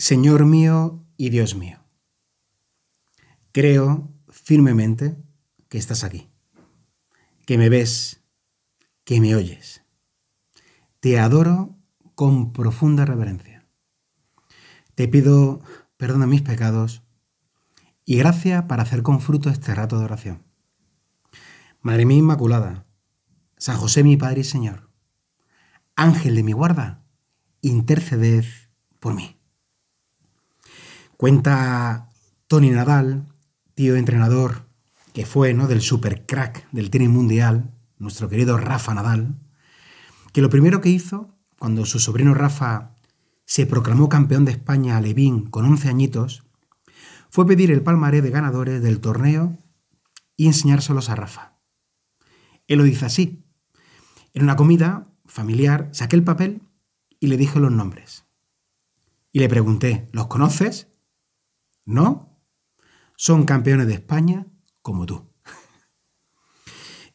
Señor mío y Dios mío, creo firmemente que estás aquí, que me ves, que me oyes. Te adoro con profunda reverencia. Te pido perdón a mis pecados y gracia para hacer con fruto este rato de oración. Madre mía Inmaculada, San José mi Padre y Señor, Ángel de mi guarda, interceded por mí. Cuenta Tony Nadal, tío entrenador que fue ¿no? del super crack del tenis mundial, nuestro querido Rafa Nadal, que lo primero que hizo cuando su sobrino Rafa se proclamó campeón de España a Levín con 11 añitos, fue pedir el palmaré de ganadores del torneo y enseñárselos a Rafa. Él lo dice así. En una comida familiar saqué el papel y le dije los nombres. Y le pregunté, ¿los conoces? ¿No? Son campeones de España como tú.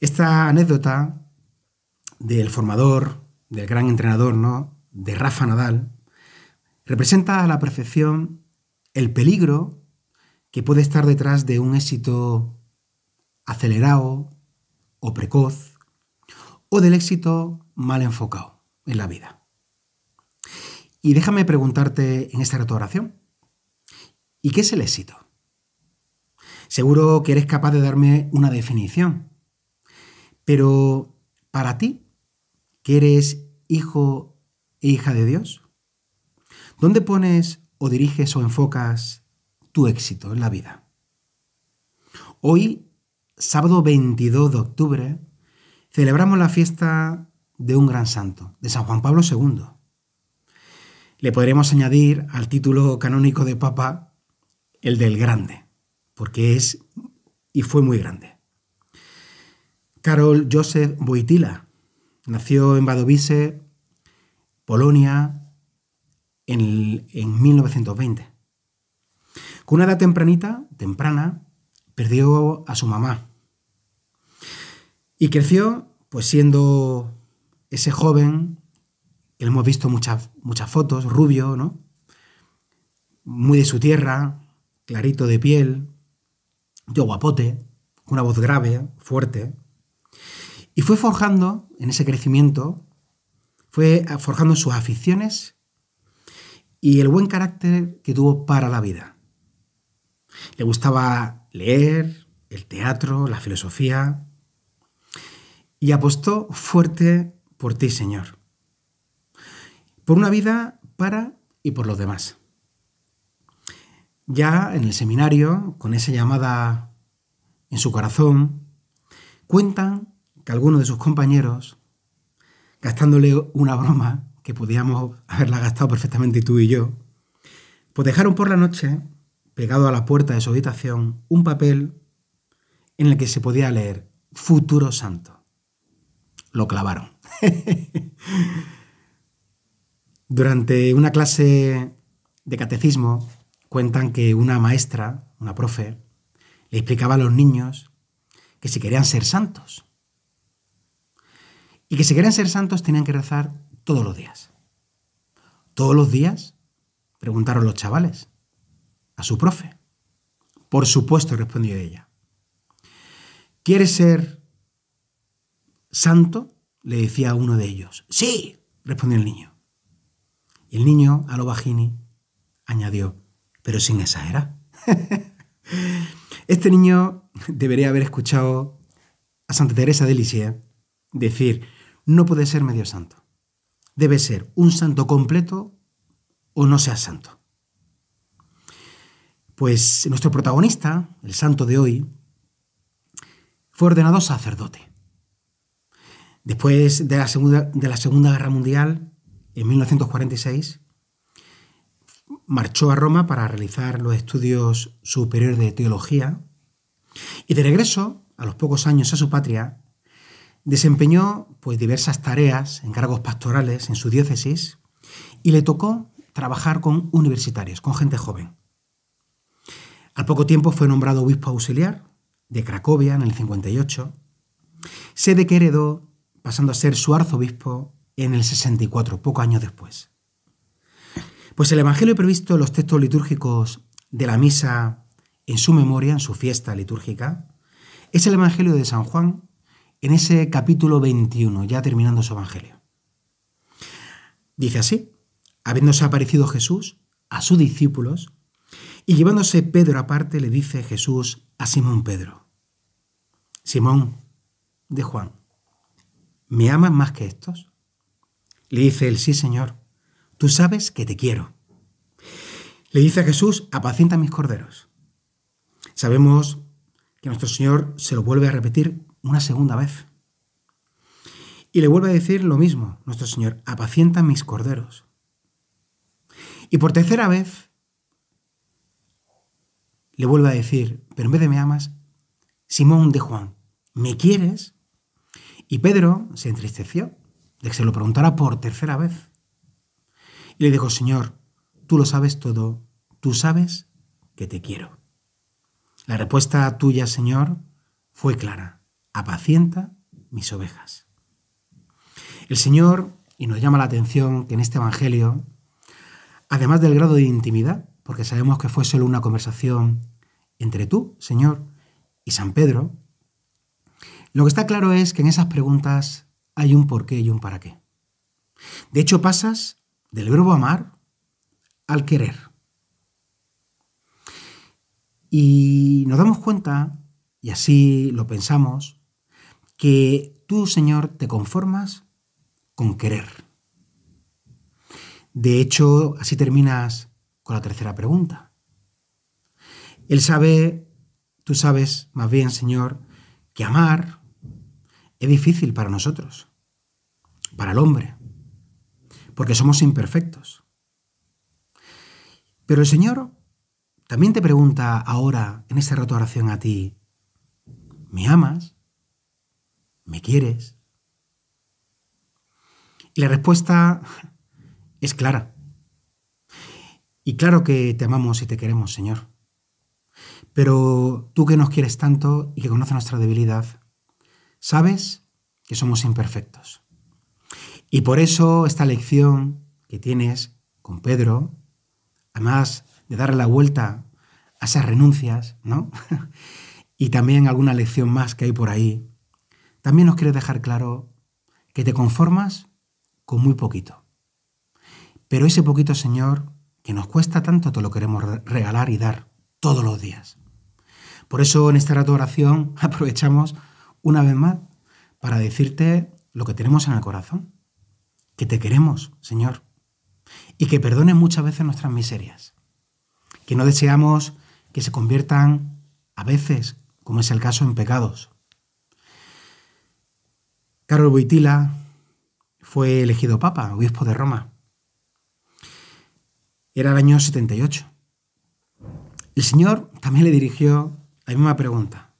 Esta anécdota del formador, del gran entrenador, ¿no? de Rafa Nadal, representa a la perfección el peligro que puede estar detrás de un éxito acelerado o precoz, o del éxito mal enfocado en la vida. Y déjame preguntarte en esta oración, ¿Y qué es el éxito? Seguro que eres capaz de darme una definición. Pero para ti, que eres hijo e hija de Dios, ¿dónde pones o diriges o enfocas tu éxito en la vida? Hoy, sábado 22 de octubre, celebramos la fiesta de un gran santo, de San Juan Pablo II. Le podremos añadir al título canónico de Papa el del grande, porque es y fue muy grande. Karol Joseph Wojtyla nació en Wadowice, Polonia, en, en 1920. Con una edad tempranita, temprana, perdió a su mamá. Y creció, pues siendo ese joven, que hemos visto muchas, muchas fotos, rubio, ¿no? Muy de su tierra, clarito de piel, yo guapote, una voz grave, fuerte. Y fue forjando, en ese crecimiento, fue forjando sus aficiones y el buen carácter que tuvo para la vida. Le gustaba leer, el teatro, la filosofía, y apostó fuerte por ti, Señor, por una vida para y por los demás. Ya en el seminario, con esa llamada en su corazón, cuentan que algunos de sus compañeros, gastándole una broma que podíamos haberla gastado perfectamente tú y yo, pues dejaron por la noche, pegado a la puerta de su habitación, un papel en el que se podía leer futuro santo. Lo clavaron. Durante una clase de catecismo, cuentan que una maestra, una profe, le explicaba a los niños que si querían ser santos. Y que si querían ser santos tenían que rezar todos los días. ¿Todos los días? Preguntaron los chavales. A su profe. Por supuesto, respondió ella. ¿Quieres ser santo? le decía uno de ellos. Sí, respondió el niño. Y el niño, a lo bajini, añadió, pero sin exagerar. este niño debería haber escuchado a Santa Teresa de Lisieux decir, no puede ser medio santo. Debe ser un santo completo o no sea santo. Pues nuestro protagonista, el santo de hoy, fue ordenado sacerdote. Después de la Segunda, de la segunda Guerra Mundial, en 1946, marchó a Roma para realizar los estudios superiores de teología y de regreso, a los pocos años a su patria, desempeñó pues, diversas tareas, encargos pastorales en su diócesis y le tocó trabajar con universitarios, con gente joven. Al poco tiempo fue nombrado obispo auxiliar de Cracovia en el 58, sede que heredó pasando a ser su arzobispo en el 64, pocos años después. Pues el Evangelio previsto en los textos litúrgicos de la misa en su memoria, en su fiesta litúrgica, es el Evangelio de San Juan en ese capítulo 21, ya terminando su Evangelio. Dice así, habiéndose aparecido Jesús a sus discípulos, y llevándose Pedro aparte, le dice Jesús a Simón Pedro, Simón de Juan, ¿me amas más que estos? Le dice él, sí, Señor, tú sabes que te quiero. Le dice a Jesús, apacienta mis corderos. Sabemos que nuestro Señor se lo vuelve a repetir una segunda vez. Y le vuelve a decir lo mismo, nuestro Señor, apacienta mis corderos. Y por tercera vez le vuelve a decir, pero en vez de me amas, Simón de Juan, ¿me quieres? Y Pedro se entristeció de que se lo preguntara por tercera vez. Y le dijo, Señor, tú lo sabes todo, tú sabes que te quiero. La respuesta tuya, Señor, fue clara, apacienta mis ovejas. El Señor, y nos llama la atención que en este Evangelio, además del grado de intimidad, porque sabemos que fue solo una conversación entre tú, Señor, y San Pedro, lo que está claro es que en esas preguntas hay un por qué y un para qué. De hecho, pasas del verbo amar al querer. Y nos damos cuenta, y así lo pensamos, que tú, Señor, te conformas con querer. De hecho, así terminas con la tercera pregunta. Él sabe, tú sabes más bien, Señor, que amar es difícil para nosotros, para el hombre, porque somos imperfectos. Pero el Señor también te pregunta ahora, en esta rato oración a ti, ¿me amas? ¿Me quieres? Y la respuesta es clara. Y claro que te amamos y te queremos, Señor. Pero tú que nos quieres tanto y que conoces nuestra debilidad, sabes que somos imperfectos. Y por eso esta lección que tienes con Pedro, además de darle la vuelta a esas renuncias, ¿no? y también alguna lección más que hay por ahí, también nos quiere dejar claro que te conformas con muy poquito. Pero ese poquito, Señor, que nos cuesta tanto, te lo queremos regalar y dar todos los días. Por eso en esta rato de oración aprovechamos una vez más para decirte lo que tenemos en el corazón, que te queremos, Señor, y que perdones muchas veces nuestras miserias, que no deseamos que se conviertan a veces, como es el caso, en pecados. Carlos Boitila fue elegido papa, obispo de Roma, era el año 78. El Señor también le dirigió la misma pregunta.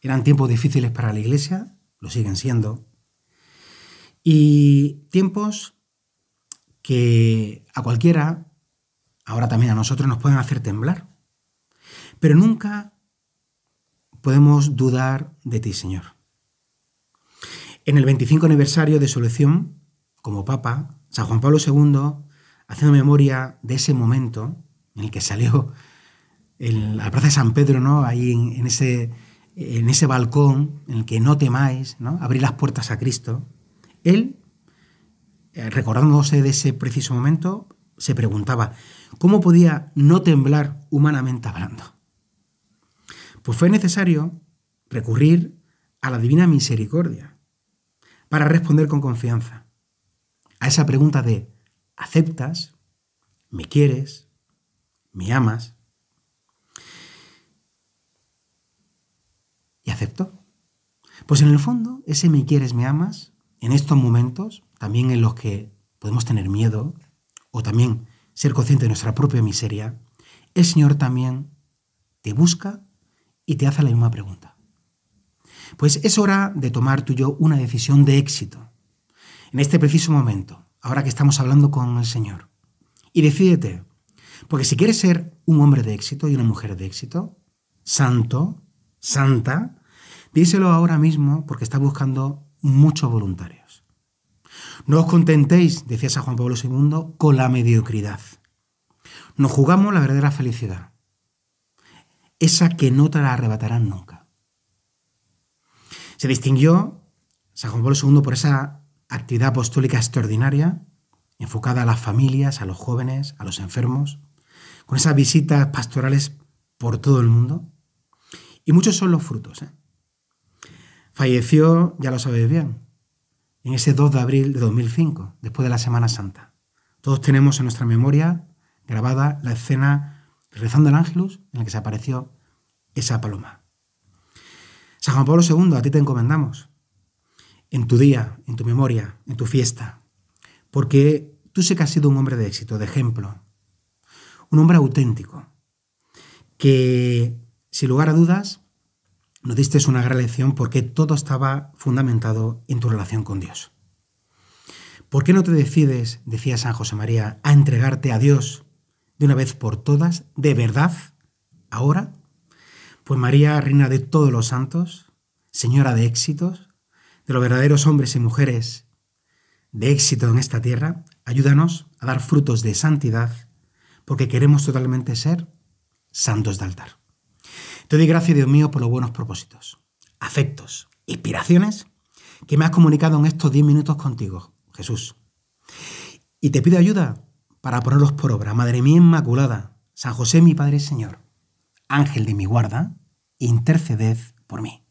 Eran tiempos difíciles para la Iglesia, lo siguen siendo, y tiempos que a cualquiera, ahora también a nosotros, nos pueden hacer temblar. Pero nunca podemos dudar de ti, Señor. En el 25 aniversario de su elección como Papa, San Juan Pablo II haciendo memoria de ese momento en el que salió el, la Plaza de San Pedro, ¿no? ahí en, ese, en ese balcón en el que no temáis, ¿no? abrir las puertas a Cristo, él, eh, recordándose de ese preciso momento, se preguntaba, ¿cómo podía no temblar humanamente hablando? Pues fue necesario recurrir a la divina misericordia para responder con confianza a esa pregunta de aceptas, me quieres, me amas. Y acepto. Pues en el fondo, ese me quieres, me amas, en estos momentos, también en los que podemos tener miedo, o también ser consciente de nuestra propia miseria, el Señor también te busca y te hace la misma pregunta. Pues es hora de tomar tú y yo una decisión de éxito. En este preciso momento, ahora que estamos hablando con el Señor. Y decídete, porque si quieres ser un hombre de éxito y una mujer de éxito, santo, santa, díselo ahora mismo porque está buscando muchos voluntarios. No os contentéis, decía San Juan Pablo II, con la mediocridad. nos jugamos la verdadera felicidad, esa que no te la arrebatarán nunca. Se distinguió San Juan Pablo II por esa actividad apostólica extraordinaria, enfocada a las familias, a los jóvenes, a los enfermos, con esas visitas pastorales por todo el mundo. Y muchos son los frutos. ¿eh? Falleció, ya lo sabéis bien, en ese 2 de abril de 2005, después de la Semana Santa. Todos tenemos en nuestra memoria grabada la escena rezando el ángelus en la que se apareció esa paloma. San Juan Pablo II, a ti te encomendamos, en tu día, en tu memoria, en tu fiesta, porque tú sé que has sido un hombre de éxito, de ejemplo, un hombre auténtico, que sin lugar a dudas nos diste una gran lección porque todo estaba fundamentado en tu relación con Dios. ¿Por qué no te decides, decía San José María, a entregarte a Dios de una vez por todas, de verdad, ahora? Pues María, reina de todos los santos, señora de éxitos, de los verdaderos hombres y mujeres de éxito en esta tierra, ayúdanos a dar frutos de santidad, porque queremos totalmente ser santos de altar. Te doy gracias, Dios mío, por los buenos propósitos, afectos, inspiraciones que me has comunicado en estos 10 minutos contigo, Jesús. Y te pido ayuda para ponerlos por obra. Madre mía Inmaculada, San José mi Padre Señor, Ángel de mi guarda, interceded por mí.